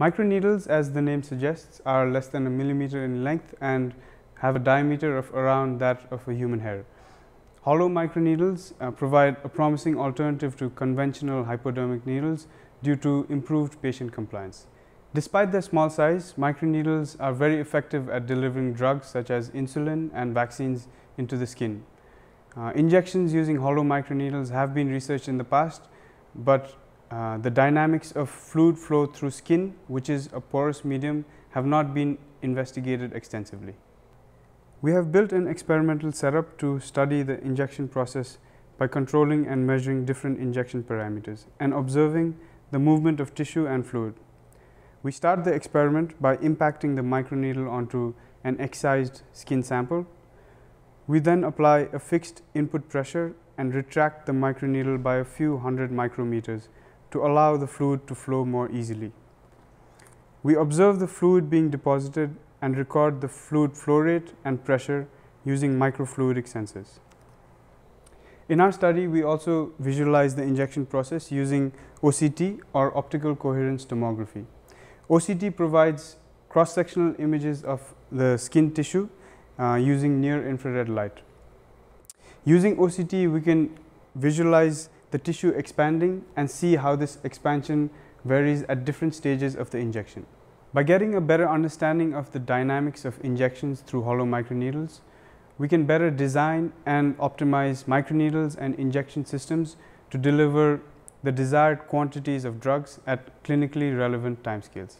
Microneedles, as the name suggests, are less than a millimeter in length and have a diameter of around that of a human hair. Hollow microneedles uh, provide a promising alternative to conventional hypodermic needles due to improved patient compliance. Despite their small size, microneedles are very effective at delivering drugs such as insulin and vaccines into the skin. Uh, injections using hollow microneedles have been researched in the past, but uh, the dynamics of fluid flow through skin, which is a porous medium, have not been investigated extensively. We have built an experimental setup to study the injection process by controlling and measuring different injection parameters and observing the movement of tissue and fluid. We start the experiment by impacting the microneedle onto an excised skin sample. We then apply a fixed input pressure and retract the microneedle by a few hundred micrometers to allow the fluid to flow more easily. We observe the fluid being deposited and record the fluid flow rate and pressure using microfluidic sensors. In our study, we also visualize the injection process using OCT or optical coherence tomography. OCT provides cross-sectional images of the skin tissue uh, using near infrared light. Using OCT, we can visualize the tissue expanding and see how this expansion varies at different stages of the injection. By getting a better understanding of the dynamics of injections through hollow microneedles, we can better design and optimize microneedles and injection systems to deliver the desired quantities of drugs at clinically relevant timescales.